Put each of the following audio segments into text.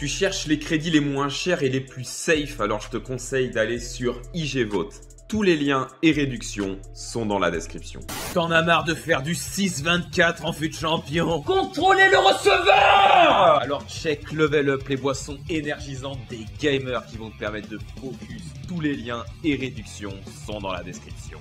Tu cherches les crédits les moins chers et les plus safe, alors je te conseille d'aller sur IGVote. Tous les liens et réductions sont dans la description. T'en as marre de faire du 6-24 en fut de champion Contrôlez le receveur Alors check level up les boissons énergisantes des gamers qui vont te permettre de focus. Tous les liens et réductions sont dans la description.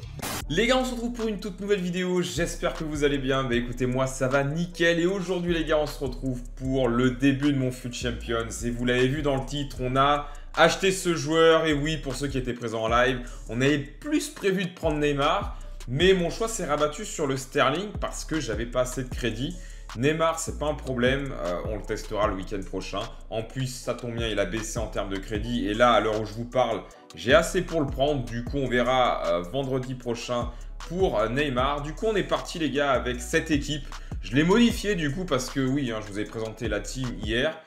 Les gars, on se retrouve pour une toute nouvelle vidéo. J'espère que vous allez bien. Bah écoutez, moi ça va nickel. Et aujourd'hui, les gars, on se retrouve pour le début de mon FUT Champions. Et vous l'avez vu dans le titre, on a acheté ce joueur. Et oui, pour ceux qui étaient présents en live, on avait plus prévu de prendre Neymar. Mais mon choix s'est rabattu sur le Sterling parce que j'avais pas assez de crédit. Neymar, c'est pas un problème, euh, on le testera le week-end prochain. En plus, ça tombe bien, il a baissé en termes de crédit. Et là, à l'heure où je vous parle, j'ai assez pour le prendre. Du coup, on verra euh, vendredi prochain pour euh, Neymar. Du coup, on est parti, les gars, avec cette équipe. Je l'ai modifié du coup parce que oui, hein, je vous ai présenté la team hier.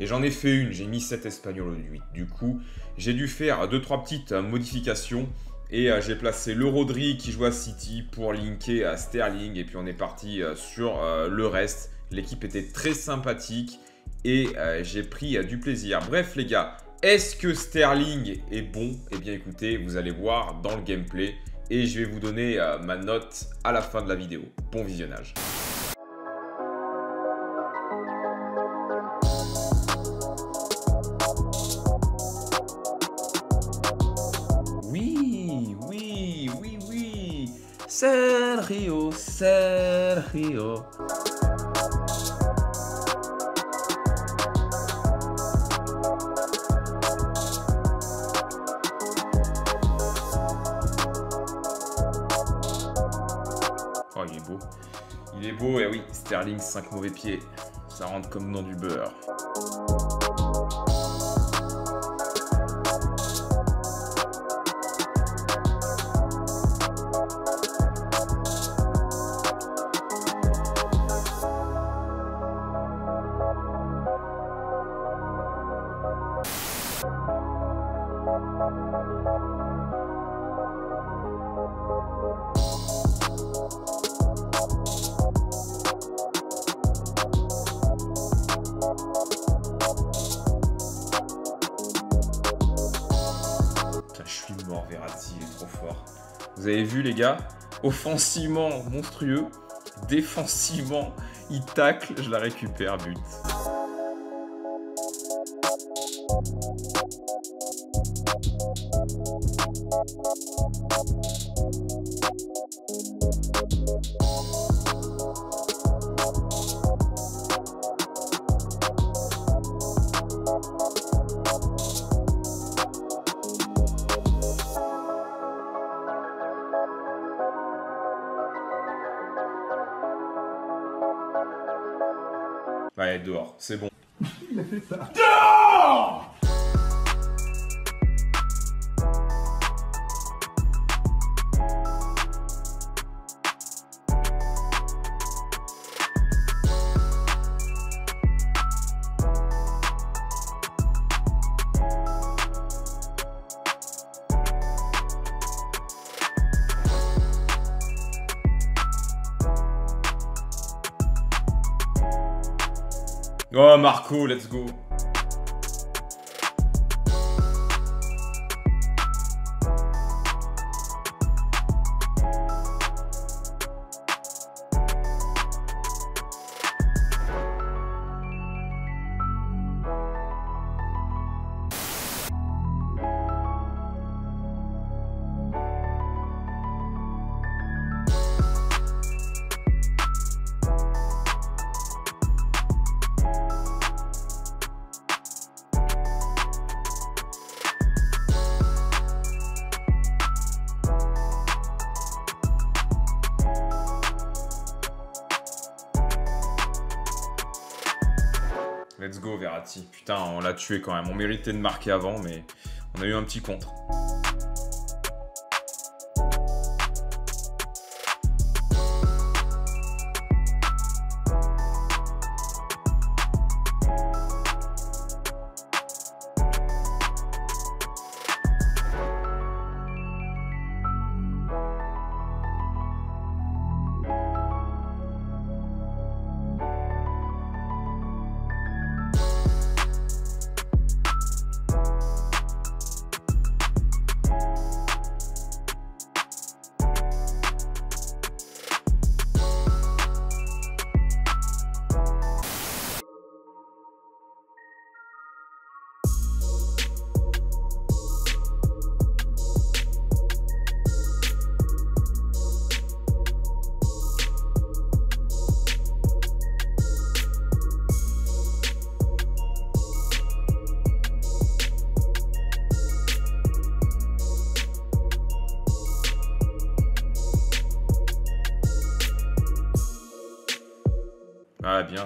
Et j'en ai fait une, j'ai mis 7 Espagnols au 8. Du coup, j'ai dû faire 2-3 petites modifications. Et euh, j'ai placé le Rodri qui joue à City pour linker à Sterling. Et puis on est parti euh, sur euh, le reste. L'équipe était très sympathique et j'ai pris du plaisir. Bref les gars, est-ce que Sterling est bon? Eh bien écoutez, vous allez voir dans le gameplay. Et je vais vous donner ma note à la fin de la vidéo. Bon visionnage. Sergio, Sergio. Oh, il est beau. Il est beau, et oui, Sterling, 5 mauvais pieds. Ça rentre comme dans du beurre. Vous avez vu les gars Offensivement monstrueux, défensivement il tacle, je la récupère, but. Ouais, dehors, c'est bon. Il a fait ça. Oh Marco, let's go. Let's go Verratti. Putain, on l'a tué quand même. On méritait de marquer avant, mais on a eu un petit contre.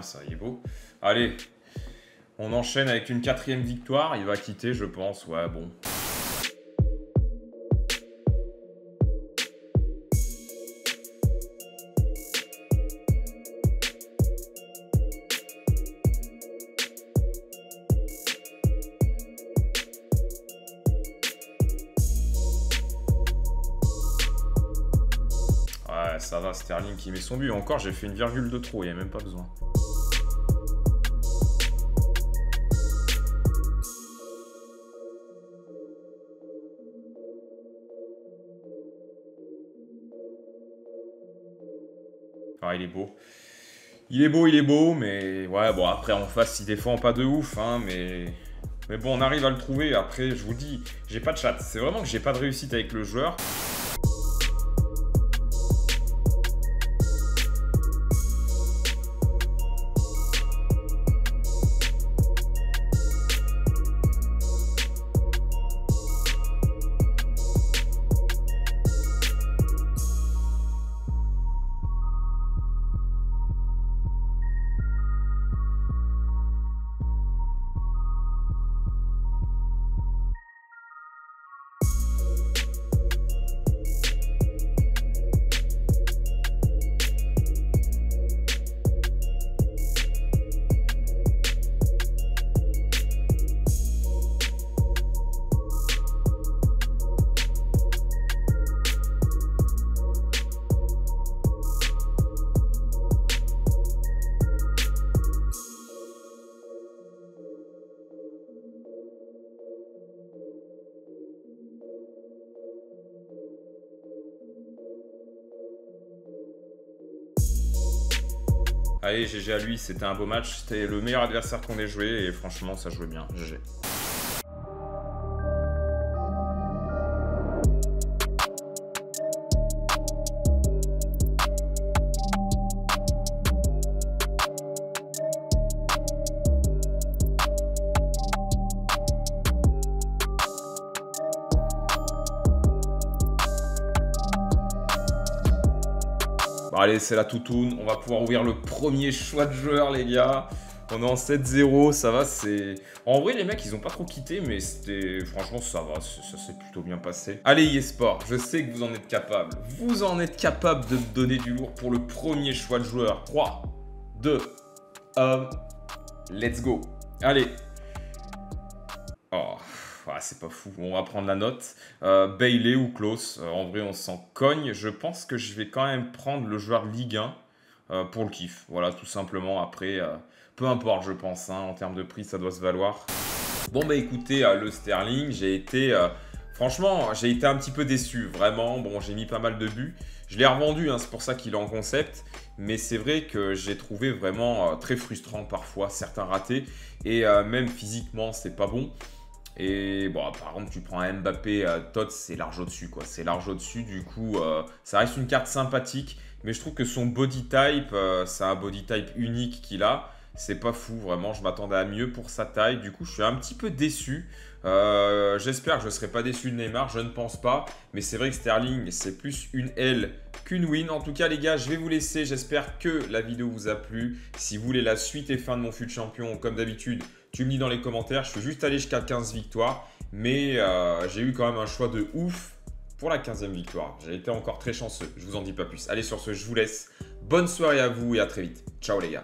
Ça, il est beau. Allez, on enchaîne avec une quatrième victoire. Il va quitter, je pense. Ouais, bon. Ouais, ça va, Sterling qui met son but. Encore, j'ai fait une virgule de trop, il n'y a même pas besoin. Il est beau. Il est beau, il est beau, mais ouais, bon, après en face, il défend pas de ouf, hein, mais. Mais bon, on arrive à le trouver. Après, je vous dis, j'ai pas de chat. C'est vraiment que j'ai pas de réussite avec le joueur. Allez, GG à lui, c'était un beau match. C'était le meilleur adversaire qu'on ait joué et franchement, ça jouait bien. GG. Allez, c'est la toutoune. On va pouvoir ouvrir le premier choix de joueur, les gars. On est en 7-0, ça va, c'est... En vrai, les mecs, ils ont pas trop quitté, mais c'était... Franchement, ça va, ça s'est plutôt bien passé. Allez, eSport, je sais que vous en êtes capable. Vous en êtes capable de me donner du lourd pour le premier choix de joueur. 3, 2, 1, let's go. Allez. Oh, ah, c'est pas fou. On va prendre la note. Euh, Bailey ou Klaus. Euh, en vrai, on s'en cogne. Je pense que je vais quand même prendre le joueur Ligue 1 euh, pour le kiff. Voilà, tout simplement. Après, euh, peu importe, je pense. hein, en termes de prix, ça doit se valoir. Bon, bah écoutez, le Sterling, j'ai été... franchement, j'ai été un petit peu déçu. Vraiment, bon, j'ai mis pas mal de buts. Je l'ai revendu, hein, c'est pour ça qu'il est en concept. Mais c'est vrai que j'ai trouvé vraiment très frustrant parfois, certains ratés. Et même physiquement, c'est pas bon. Et bon, par contre, tu prends Mbappé, euh, Todd, c'est large au-dessus, quoi. C'est large au-dessus, du coup, euh, ça reste une carte sympathique. Mais je trouve que son body type, euh, c'est un body type unique qu'il a. C'est pas fou, vraiment. Je m'attendais à mieux pour sa taille. Du coup, je suis un petit peu déçu. Euh, J'espère que je ne serai pas déçu de Neymar. Je ne pense pas. Mais c'est vrai que Sterling, c'est plus une L qu'une win. En tout cas, les gars, je vais vous laisser. J'espère que la vidéo vous a plu. Si vous voulez la suite et fin de mon fut champion, comme d'habitude, tu me dis dans les commentaires. Je suis juste allé jusqu'à 15 victoires. Mais euh, j'ai eu quand même un choix de ouf pour la 15e victoire. J'ai été encore très chanceux. Je vous en dis pas plus. Allez, sur ce, je vous laisse. Bonne soirée à vous et à très vite. Ciao les gars.